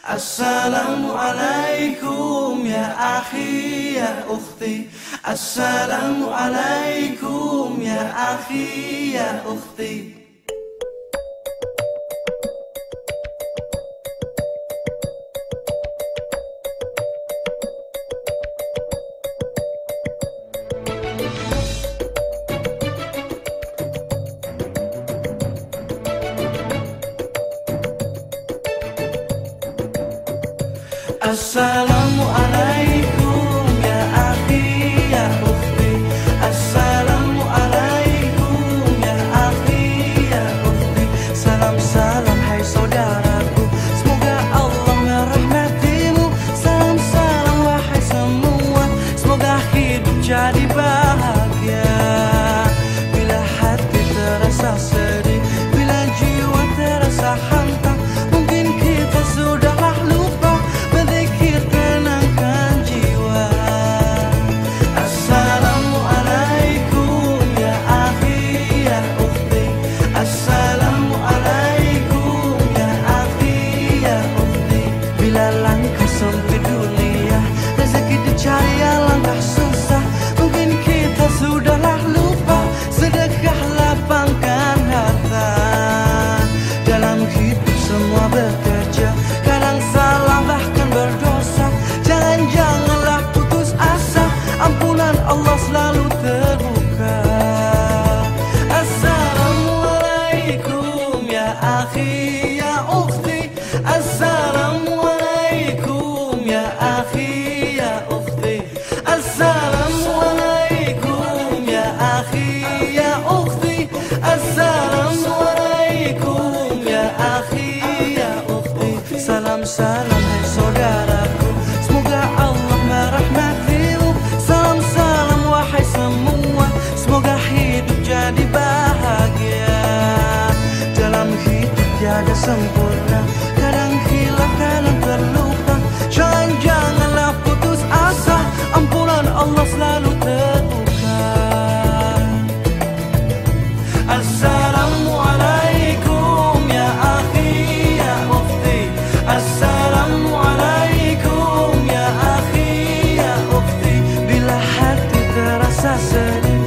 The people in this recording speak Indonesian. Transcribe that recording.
Assalamualaikum ya akhi ya ukhti. Assalamualaikum ya akhi ya ukhti Assalamualaikum Bila langkah sempit dunia. Rezeki dicari yang langkah susah. Mungkin kita sudahlah lupa. Sedekah lapangkan harta. Dalam hidup semua bekerja. Kadang salah bahkan berdosa. Jangan-janganlah putus asa. Ampunan Allah selalu terbuka. Assalamualaikum ya akhi ada sempurna. Kadang hilang, kadang terluka. Jangan, janganlah putus asa. Ampunan Allah selalu terbuka. Assalamualaikum ya akhi ya mufti. Assalamualaikum ya akhi ya mufti. Bila hati terasa sedih